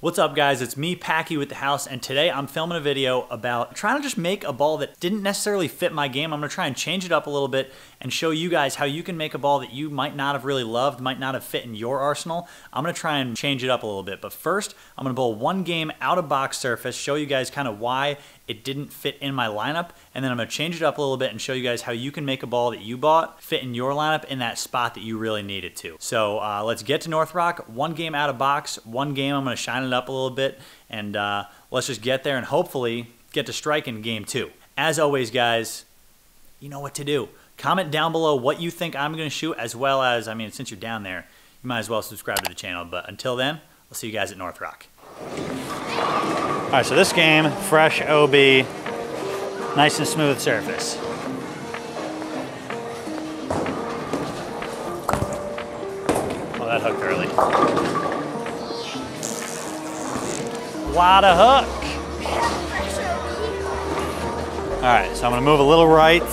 What's up guys, it's me Packy with the house and today I'm filming a video about trying to just make a ball that didn't necessarily fit my game. I'm to try and change it up a little bit and show you guys how you can make a ball that you might not have really loved, might not have fit in your arsenal. I'm to try and change it up a little bit, but first I'm to bowl one game out of box surface, show you guys kind of why it didn't fit in my lineup, and then I'm to change it up a little bit and show you guys how you can make a ball that you bought fit in your lineup in that spot that you really need it to. So uh, let's get to North Rock. One game out of box, one game I'm to shine it up a little bit, and uh, let's just get there and hopefully get to strike in game two. As always, guys, you know what to do. Comment down below what you think I'm to shoot, as well as, I mean, since you're down there, you might as well subscribe to the channel. But until then, I'll see you guys at North Rock. All right, so this game, fresh OB, nice and smooth surface. Oh, that hooked early. Lot of hook. All right, so I'm gonna move a little right,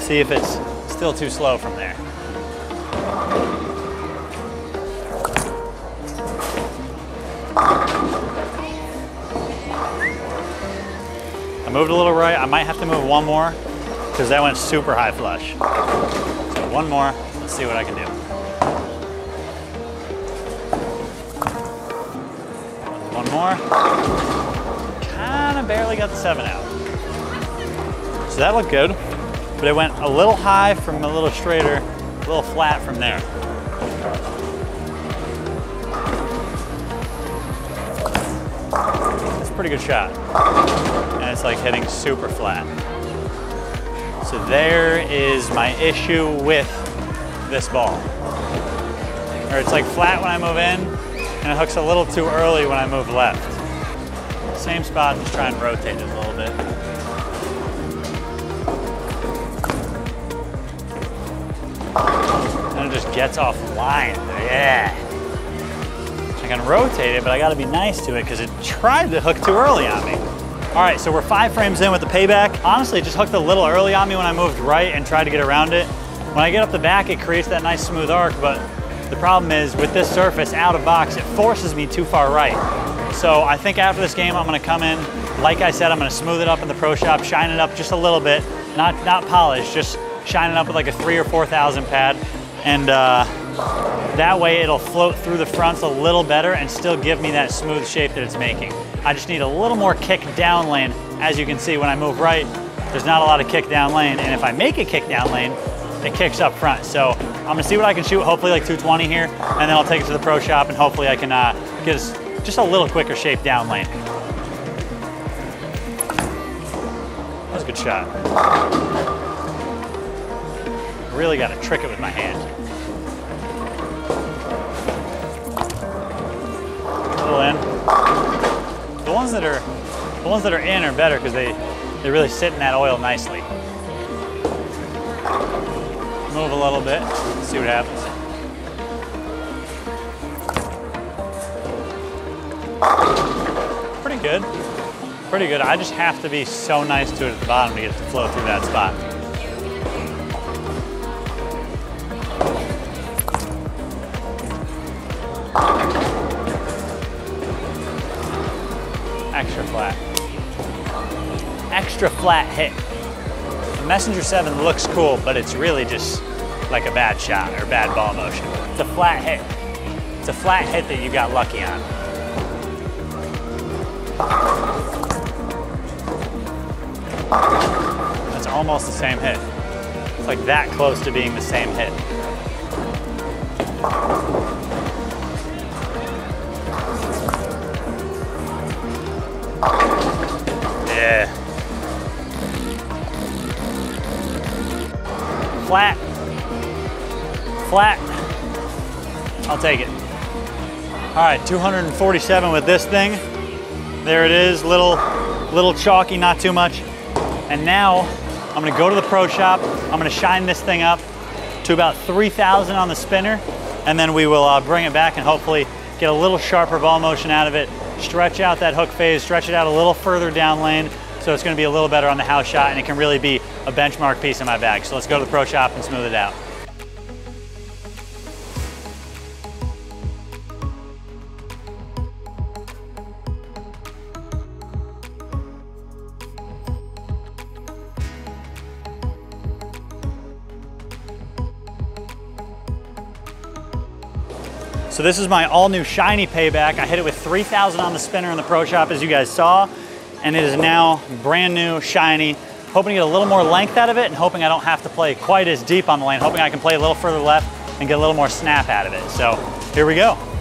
see if it's still too slow from there. Moved a little right. I might have to move one more because that went super high flush. So one more, let's see what I can do. One more. Kind of barely got the seven out. So that looked good, but it went a little high from a little straighter, a little flat from there. Pretty good shot. And it's like hitting super flat. So there is my issue with this ball. Or it's like flat when I move in, and it hooks a little too early when I move left. Same spot, just try and rotate it a little bit. And it just gets off line. Yeah. I can rotate it, but I gotta be nice to it because it tried to hook too early on me. All right, so we're five frames in with the payback. Honestly, it just hooked a little early on me when I moved right and tried to get around it. When I get up the back, it creates that nice smooth arc, but the problem is with this surface out of box, it forces me too far right. So I think after this game, I'm gonna come in, like I said, I'm gonna smooth it up in the pro shop, shine it up just a little bit, not, not polish, just shine it up with like a three or 4,000 pad. And uh, that way it'll float through the fronts a little better and still give me that smooth shape that it's making. I just need a little more kick down lane. As you can see, when I move right, there's not a lot of kick down lane. And if I make a kick down lane, it kicks up front. So I'm gonna see what I can shoot, hopefully like 220 here, and then I'll take it to the pro shop and hopefully I can uh, get just a little quicker shape down lane. That was a good shot. Really gotta trick it with my hand. Ones that are the ones that are in are better because they, they really sit in that oil nicely move a little bit, see what happens. Pretty good, pretty good. I just have to be so nice to it at the bottom to get it to flow through that spot. Extra flat hit. Messenger 7 looks cool, but it's really just like a bad shot or bad ball motion. It's a flat hit. It's a flat hit that you got lucky on. That's almost the same hit. It's like that close to being the same hit. Flat. Flat. I'll take it. All right, 247 with this thing. There it is, little, little chalky, not too much. And now I'm gonna go to the pro shop. I'm gonna shine this thing up to about 3,000 on the spinner, and then we will uh, bring it back and hopefully get a little sharper ball motion out of it, stretch out that hook phase, stretch it out a little further down lane, so it's gonna be a little better on the house shot and it can really be a benchmark piece in my bag. So let's go to the pro shop and smooth it out. So this is my all new shiny payback. I hit it with 3,000 on the spinner in the pro shop as you guys saw and it is now brand new, shiny. Hoping to get a little more length out of it and hoping I don't have to play quite as deep on the lane, hoping I can play a little further left and get a little more snap out of it. So here we go.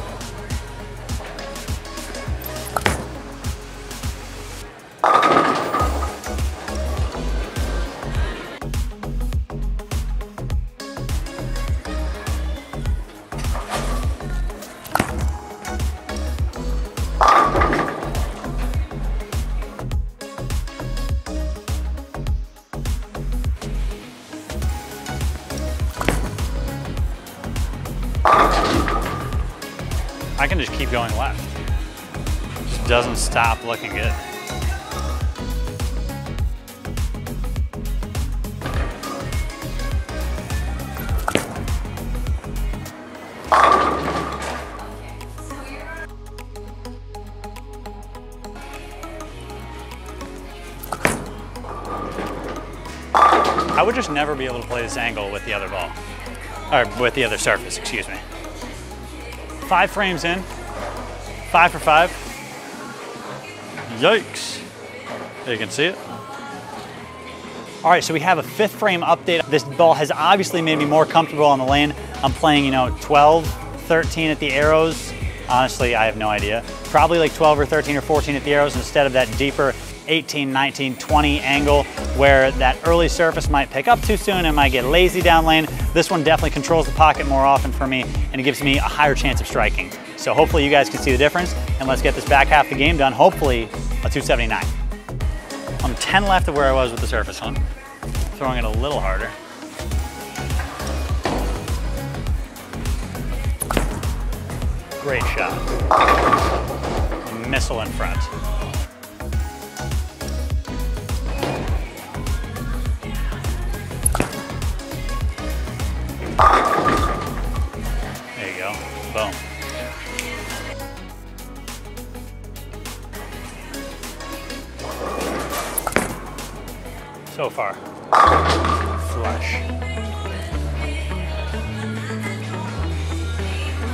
I can just keep going left. Just doesn't stop looking good. I would just never be able to play this angle with the other ball, or with the other surface, excuse me. Five frames in, five for five. Yikes. You can see it. All right, so we have a fifth frame update. This ball has obviously made me more comfortable on the lane. I'm playing, you know, 12, 13 at the arrows. Honestly, I have no idea. Probably like 12 or 13 or 14 at the arrows instead of that deeper 18, 19, 20 angle where that early surface might pick up too soon and might get lazy down lane. This one definitely controls the pocket more often for me and it gives me a higher chance of striking. So hopefully you guys can see the difference and let's get this back half the game done, hopefully a 279. I'm 10 left of where I was with the surface on. Throwing it a little harder. Great shot. Missile in front. There you go. Boom. So far, flush.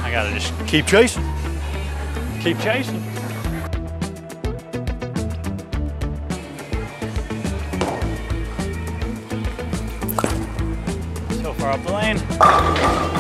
I gotta just keep chasing. Keep chasing. Far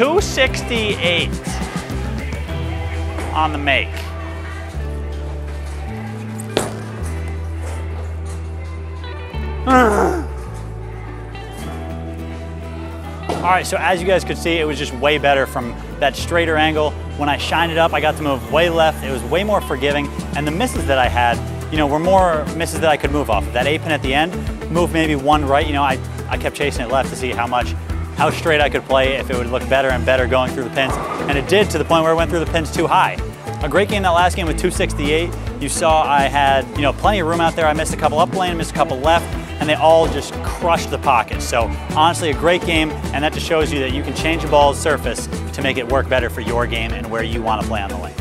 268 on the make. All right, so as you guys could see, it was just way better from that straighter angle. When I shined it up, I got to move way left. It was way more forgiving. And the misses that I had, you know, were more misses that I could move off. That A pin at the end, move maybe one right, you know, I, I kept chasing it left to see how much how straight I could play, if it would look better and better going through the pins. And it did to the point where it went through the pins too high. A great game that last game with 268. You saw I had, you know, plenty of room out there. I missed a couple up lane, missed a couple left, and they all just crushed the pocket. So honestly, a great game, and that just shows you that you can change the ball's surface to make it work better for your game and where you want to play on the lane.